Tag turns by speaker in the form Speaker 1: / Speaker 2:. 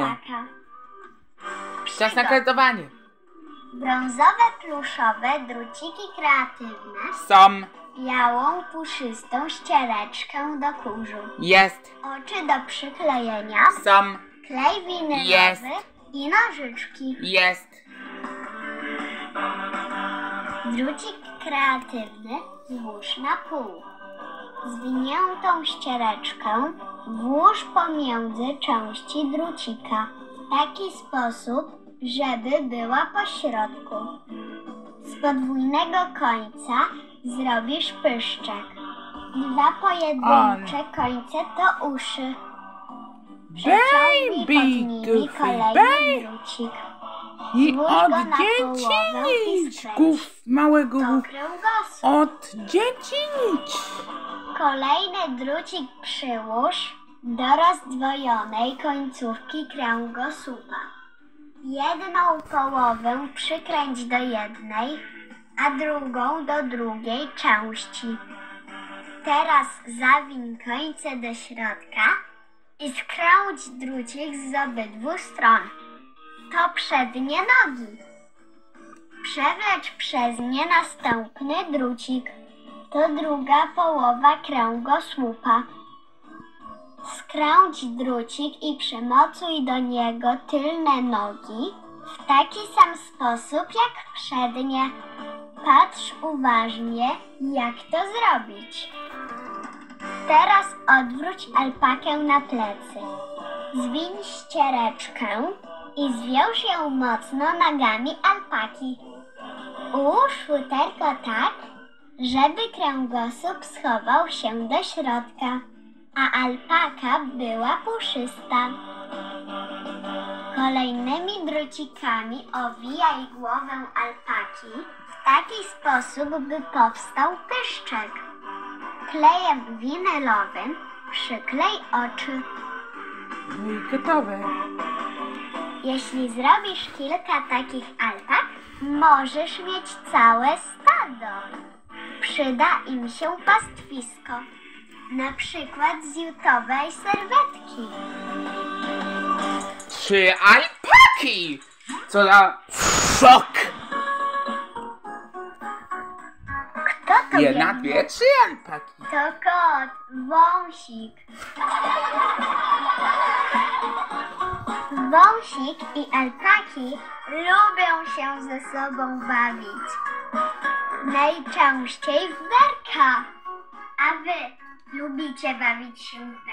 Speaker 1: Taka.
Speaker 2: Czas na kredytowanie.
Speaker 1: Brązowe, pluszowe druciki kreatywne,
Speaker 2: Są.
Speaker 1: białą, puszystą ściereczkę do kurzu,
Speaker 2: Jest.
Speaker 1: oczy do przyklejenia,
Speaker 2: Są.
Speaker 1: klej winylowy
Speaker 2: Jest.
Speaker 1: i nożyczki.
Speaker 2: Jest.
Speaker 1: Drucik kreatywny włóż na pół. Zwiniętą ściereczkę włóż pomiędzy części drucika w taki sposób, żeby była po środku. Z podwójnego końca zrobisz pyszczek. Dwa pojedyncze końce to uszy. Przeciągnij pod
Speaker 2: Baby,
Speaker 1: nimi
Speaker 2: duchy,
Speaker 1: kolejny drucik.
Speaker 2: I od dziecińczków małego. Od dziecińcz.
Speaker 1: Kolejny drucik przyłóż do rozdwojonej końcówki kręgosłupa. Jedną połowę przykręć do jednej, a drugą do drugiej części. Teraz zawiń końce do środka i skręć drucik z obydwu stron. To przednie nogi. Przewlecz przez nie następny drucik. To druga połowa kręgosłupa. Skręć drucik i przymocuj do niego tylne nogi w taki sam sposób jak przednie. Patrz uważnie, jak to zrobić. Teraz odwróć alpakę na plecy. Zwiń ściereczkę i zwiąż ją mocno nogami alpaki. Ułóż futerko tak, żeby kręgosłup schował się do środka, a alpaka była puszysta. Kolejnymi drucikami owijaj głowę alpaki w taki sposób, by powstał pyszczek. Klejem winylowym przyklej oczy.
Speaker 2: No i gotowe.
Speaker 1: Jeśli zrobisz kilka takich alpak, możesz mieć całe stado. Przyda im się pastwisko, na przykład z jutowej serwetki.
Speaker 2: Trzy alpaki! Co za szok!
Speaker 1: Kto to
Speaker 2: Jedna,
Speaker 1: biegnie?
Speaker 2: dwie, trzy alpaki.
Speaker 1: To kot, wąsik. Wąsik i alpaki lubią się ze sobą bawić. Najczęściej w berka. A wy lubicie bawić się w